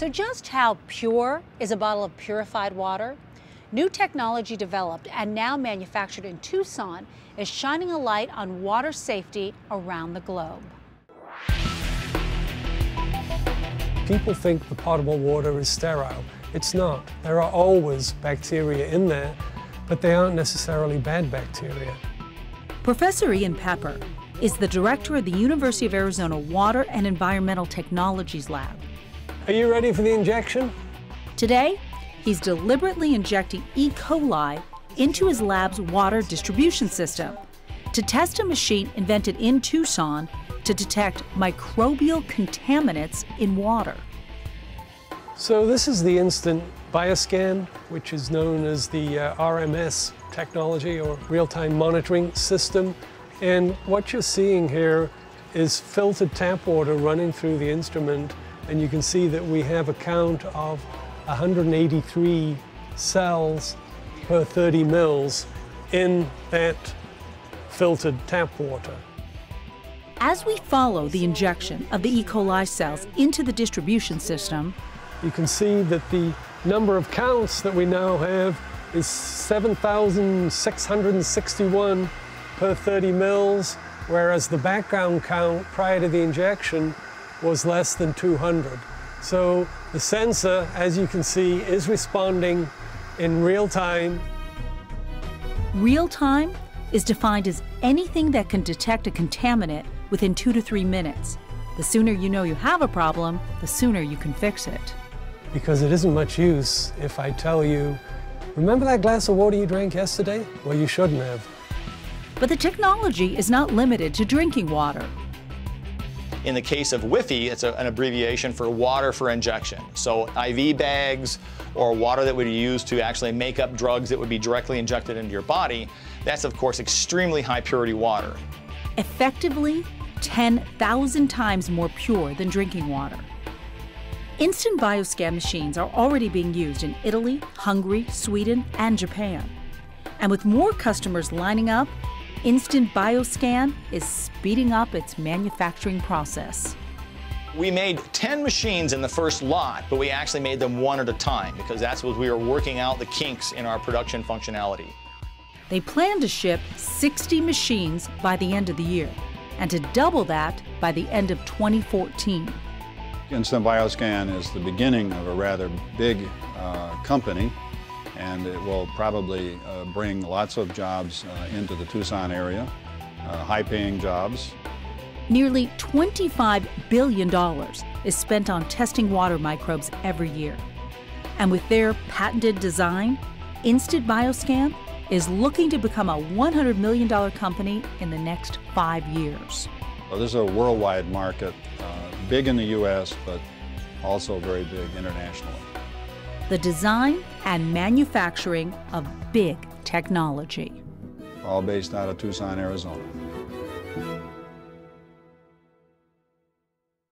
So just how pure is a bottle of purified water? New technology developed and now manufactured in Tucson is shining a light on water safety around the globe. People think the potable water is sterile. It's not. There are always bacteria in there, but they aren't necessarily bad bacteria. Professor Ian Pepper is the director of the University of Arizona Water and Environmental Technologies Lab. Are you ready for the injection? Today, he's deliberately injecting E. coli into his lab's water distribution system to test a machine invented in Tucson to detect microbial contaminants in water. So this is the instant bioscan, which is known as the uh, RMS technology or real-time monitoring system. And what you're seeing here is filtered tap water running through the instrument. And you can see that we have a count of 183 cells per 30 mils in that filtered tap water. As we follow the injection of the E. coli cells into the distribution system, you can see that the number of counts that we now have is 7,661 per 30 mils, whereas the background count prior to the injection was less than 200. So the sensor, as you can see, is responding in real time. Real time is defined as anything that can detect a contaminant within two to three minutes. The sooner you know you have a problem, the sooner you can fix it. Because it isn't much use if I tell you, remember that glass of water you drank yesterday? Well, you shouldn't have. But the technology is not limited to drinking water. In the case of WIFI, it's a, an abbreviation for water for injection. So IV bags or water that would be used to actually make up drugs that would be directly injected into your body, that's of course extremely high purity water. Effectively 10,000 times more pure than drinking water. Instant bioscan machines are already being used in Italy, Hungary, Sweden, and Japan. And with more customers lining up, Instant Bioscan is speeding up its manufacturing process. We made 10 machines in the first lot, but we actually made them one at a time because that's what we were working out the kinks in our production functionality. They plan to ship 60 machines by the end of the year and to double that by the end of 2014. Instant Bioscan is the beginning of a rather big uh, company and it will probably uh, bring lots of jobs uh, into the Tucson area, uh, high-paying jobs. Nearly $25 billion is spent on testing water microbes every year. And with their patented design, Instant Bioscan is looking to become a $100 million company in the next five years. Well, this is a worldwide market, uh, big in the U.S., but also very big internationally the design and manufacturing of big technology. All based out of Tucson, Arizona.